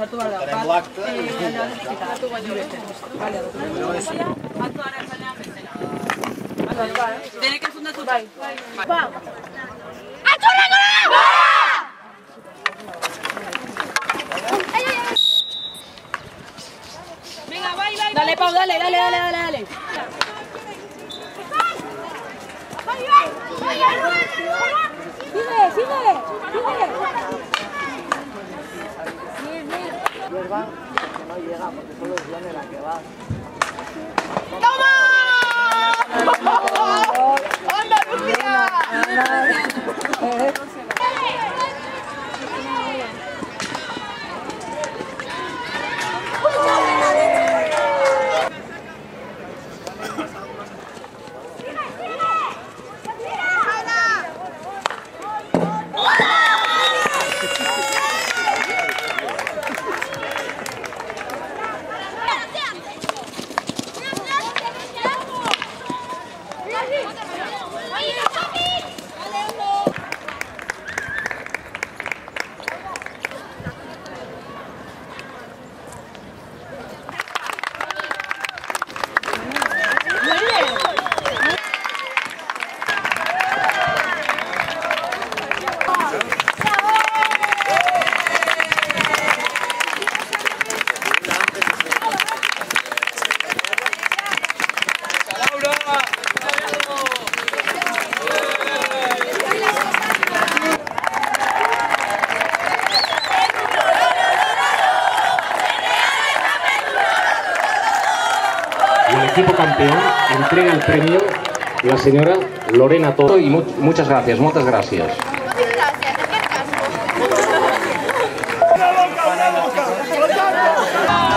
L'acte i. Bai. Dale, Pau, dale, dale, dale, dale, dale. Sigue, sigue, sigue. No llega porque solo es la que va. el equipo campeón entrega el premio la señora Lorena Toro y muchas gracias, muchas gracias.